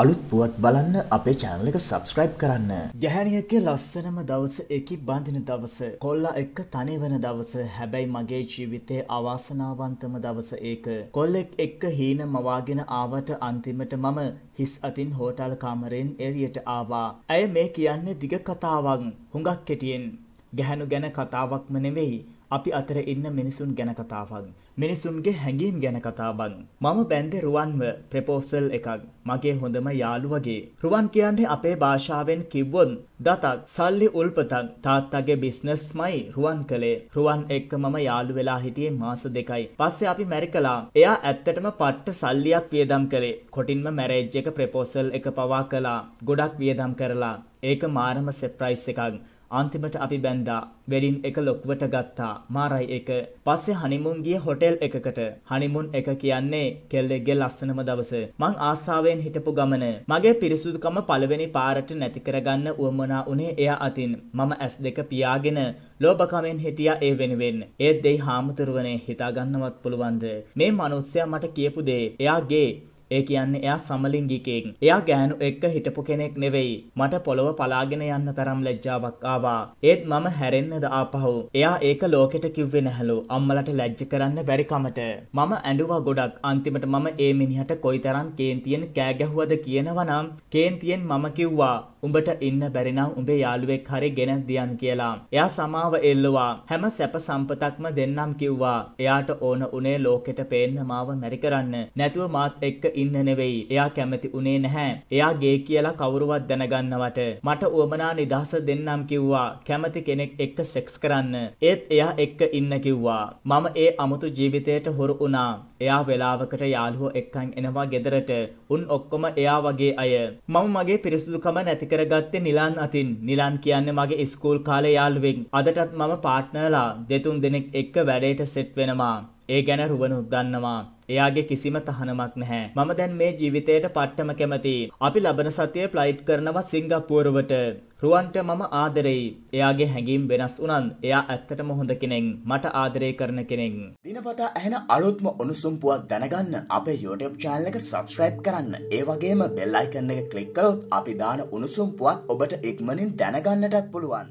අලුත් පුවත් බලන්න අපේ channel එක subscribe කරන්න. ගැහැණියගේ ලස්සනම දවස ඒකි බඳින දවස. කොල්ලා එක්ක තනි වෙන දවස. හැබැයි මගේ ජීවිතේ අවාසනාවන්තම දවස ඒක. කොල්ලෙක් එක්ක හීන මවාගෙන ආවට අන්තිමට මම හිස් අතින් හෝටල් කාමරයෙන් එළියට ආවා. ඇය මේ කියන්නේ දිග කතාවක්. හුඟක් කෙටියෙන්. ගැහැණු ගැන කතාවක්ම නෙවෙයි. අපි අතර ඉන්න මිනිසුන් ගැන කතාවක්. මිනිසුන්ගේ හැඟීම් ගැන කතාවක්. මම බැන්දේ රුවන්ව ප්‍රපෝසල් එකක්. මගේ හොඳම යාළුවගේ. රුවන් කියන්නේ අපේ භාෂාවෙන් කිව්වොත් දතක් සල්ලි උල්පතක් තාත්තගේ බිස්නස්මයි රුවන් කළේ. රුවන් එක්ක මම යාළු වෙලා හිටියේ මාස දෙකයි. පස්සේ අපි මැරි කළා. එයා ඇත්තටම පට්ට සල්ලියක් වියදම් කළේ. කොටින්ම මැරේජ් එක ප්‍රපෝසල් එක පවා කළා. ගොඩක් වියදම් කරලා. ඒක මාරම සර්ප්‍රයිස් එකක්. අන්තිමට අපි බැන්දා වෙඩින් එක ලොකුවට ගත්තා. මාරයි එක පස්සේ හනිමුන් ගිය හොටෙල් එකකට. හනිමුන් එක කියන්නේ කෙල්ලෙක්ගේ ලස්සනම දවස. මං ආසාවෙන් හිටපු ගමන. මගේ පිරිසුදුකම පළවෙනි පාරට නැති කරගන්න උවමනා උනේ එයා අතින්. මම ඇස් දෙක පියාගෙන ලෝභකමෙන් හිටියා ඒ වෙනුවෙන්. ඒත් දෙයි හාමුදුරුවනේ හිතාගන්නවත් පුළුවන්ද? මේ මනුස්සයා මට කියපු දේ. එයාගේ ඒ කියන්නේ එයා සමලිංගිකයෙක්. එයා ගෑනු එක්ක හිටපු කෙනෙක් නෙවෙයි. මට පොළව පලාගෙන යන්න තරම් ලැජ්ජාවක් ආවා. ඒත් මම හැරෙන්නද ආපහු. එයා ඒක ලෝකෙට කිව්වේ නැහලු. අම්මලට ලැජ්ජ කරන්න බැරි කමට. මම ඇඬුවා ගොඩක්. අන්තිමට මම ඒ මිනිහට කොයිතරම් කේන්තියෙන් කෑ ගැහුවද කියනවනම් කේන්තියෙන් මම කිව්වා උඹට ඉන්න බැරි නම් උඹේ යාළුවෙක් හරි ගෙන දියන් කියලා. එයා සමාව එල්ලුවා. හැම සැප සම්පතක්ම දෙන්නම් කිව්වා. එයාට ඕන උනේ ලෝකෙට පේන්න මාව මැරි කරන්න. නැතුව මාත් එක්ක ඉන්න නෙවෙයි. එයා කැමති උනේ නැහැ. එයා ගේ කියලා කවුරුවත් දැනගන්නවට. මට උවමනා නිදහස දෙන්නම් කිව්වා. කැමති කෙනෙක් එක්ක සෙක්ස් කරන්න. ඒත් එයා එක්ක ඉන්න කිව්වා. මම ඒ අමුතු ජීවිතයට හුරු වුණා. එයා වෙලාවකට යාළුවෝ එක්කන් එනවා ගෙදරට. උන් ඔක්කොම එයා වගේ අය. මම මගේ පිරිසුදුකම නැති කරගත්තේ නිලන් අතින්. නිලන් කියන්නේ මගේ ඉස්කූල් කාලේ යාළුවෙක්. අදටත් මම පාර්ට්නර්ලා දෙතුන් දෙනෙක් එක්ක වැඩේට සෙට් වෙනවා. ඒ ගැන රුවනුත් දන්නවා. එයාගේ කිසිම තහනමක් නැහැ. මම දැන් මේ ජීවිතයට පට්ටම කැමතියි. අපි ලබන සතියේ ෆ්ලයිට් කරනවා සිංගප්පූරුවට. රුවන්ට මම ආදරෙයි. එයාගේ හැඟීම් වෙනස් වුණත් එයා ඇත්තටම හොඳ කෙනෙක්. මට ආදරය කරන කෙනෙක්. දිනපතා ඇහෙන අලුත්ම උණුසුම් පුවත් දැනගන්න අපේ YouTube channel එක subscribe කරන්න. ඒ වගේම bell icon එක click කරොත් අපි දාන උණුසුම් පුවත් ඔබට ඉක්මනින් දැනගන්නටත් පුළුවන්.